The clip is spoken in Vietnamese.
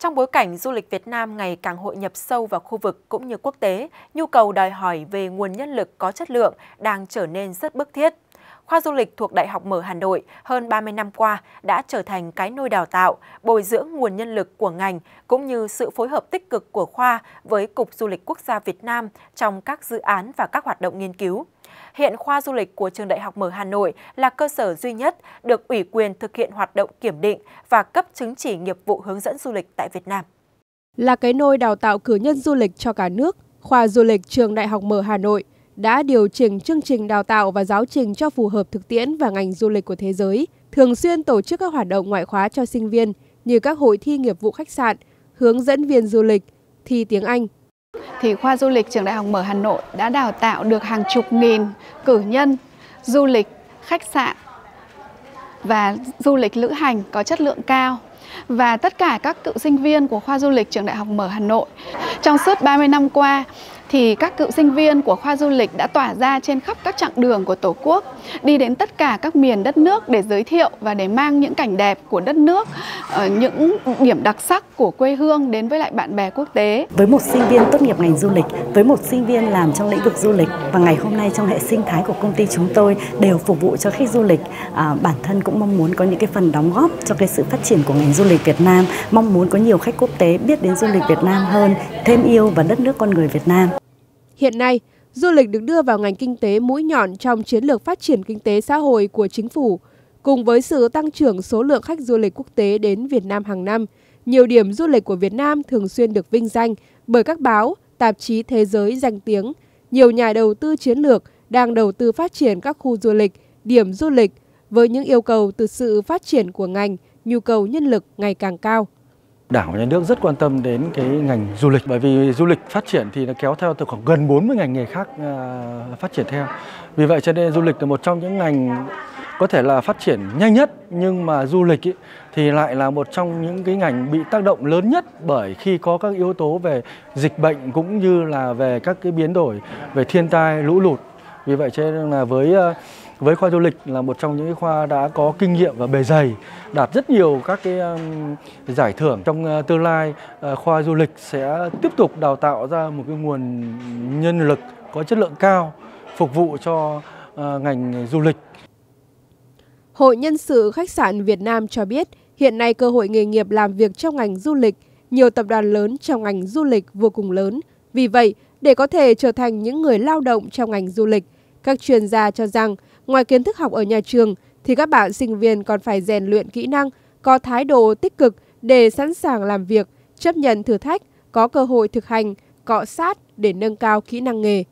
Trong bối cảnh du lịch Việt Nam ngày càng hội nhập sâu vào khu vực cũng như quốc tế, nhu cầu đòi hỏi về nguồn nhân lực có chất lượng đang trở nên rất bức thiết. Khoa du lịch thuộc Đại học Mở Hà Nội hơn 30 năm qua đã trở thành cái nôi đào tạo, bồi dưỡng nguồn nhân lực của ngành cũng như sự phối hợp tích cực của khoa với Cục Du lịch Quốc gia Việt Nam trong các dự án và các hoạt động nghiên cứu. Hiện khoa du lịch của Trường Đại học Mở Hà Nội là cơ sở duy nhất được ủy quyền thực hiện hoạt động kiểm định và cấp chứng chỉ nghiệp vụ hướng dẫn du lịch tại Việt Nam. Là cái nôi đào tạo cử nhân du lịch cho cả nước, khoa du lịch Trường Đại học Mở Hà Nội đã điều chỉnh chương trình đào tạo và giáo trình cho phù hợp thực tiễn và ngành du lịch của thế giới, thường xuyên tổ chức các hoạt động ngoại khóa cho sinh viên như các hội thi nghiệp vụ khách sạn, hướng dẫn viên du lịch, thi tiếng Anh, thì khoa du lịch trường Đại học Mở Hà Nội đã đào tạo được hàng chục nghìn cử nhân du lịch, khách sạn và du lịch lữ hành có chất lượng cao và tất cả các cựu sinh viên của khoa du lịch trường Đại học Mở Hà Nội. Trong suốt 30 năm qua thì các cựu sinh viên của khoa du lịch đã tỏa ra trên khắp các chặng đường của Tổ quốc, đi đến tất cả các miền đất nước để giới thiệu và để mang những cảnh đẹp của đất nước, ờ, những điểm đặc sắc của quê hương đến với lại bạn bè quốc tế. Với một sinh viên tốt nghiệp ngành du lịch, với một sinh viên làm trong lĩnh vực du lịch và ngày hôm nay trong hệ sinh thái của công ty chúng tôi đều phục vụ cho khách du lịch, à, bản thân cũng mong muốn có những cái phần đóng góp cho cái sự phát triển của ngành du lịch Việt Nam, mong muốn có nhiều khách quốc tế biết đến du lịch Việt Nam hơn, thêm yêu và đất nước con người Việt Nam. Hiện nay, du lịch được đưa vào ngành kinh tế mũi nhọn trong chiến lược phát triển kinh tế xã hội của chính phủ. Cùng với sự tăng trưởng số lượng khách du lịch quốc tế đến Việt Nam hàng năm, nhiều điểm du lịch của Việt Nam thường xuyên được vinh danh bởi các báo, tạp chí thế giới danh tiếng. Nhiều nhà đầu tư chiến lược đang đầu tư phát triển các khu du lịch, điểm du lịch với những yêu cầu từ sự phát triển của ngành, nhu cầu nhân lực ngày càng cao. Đảng và nhà nước rất quan tâm đến cái ngành du lịch bởi vì du lịch phát triển thì nó kéo theo từ khoảng gần 40 ngành nghề khác à, phát triển theo. Vì vậy cho nên du lịch là một trong những ngành có thể là phát triển nhanh nhất nhưng mà du lịch ý, thì lại là một trong những cái ngành bị tác động lớn nhất bởi khi có các yếu tố về dịch bệnh cũng như là về các cái biến đổi về thiên tai lũ lụt. Vì vậy cho nên là với à, với khoa du lịch là một trong những khoa đã có kinh nghiệm và bề dày đạt rất nhiều các cái um, giải thưởng trong ờ, tương lai ờ, khoa du lịch sẽ tiếp tục đào tạo ra một cái nguồn nhân lực có chất lượng cao phục vụ cho ờ, ngành du lịch. Hội Nhân sự Khách sạn Việt Nam cho biết hiện nay cơ hội nghề nghiệp làm việc trong ngành du lịch, nhiều tập đoàn lớn trong ngành du lịch vô cùng lớn. Vì vậy, để có thể trở thành những người lao động trong ngành du lịch, các chuyên gia cho rằng Ngoài kiến thức học ở nhà trường thì các bạn sinh viên còn phải rèn luyện kỹ năng, có thái độ tích cực để sẵn sàng làm việc, chấp nhận thử thách, có cơ hội thực hành, cọ sát để nâng cao kỹ năng nghề.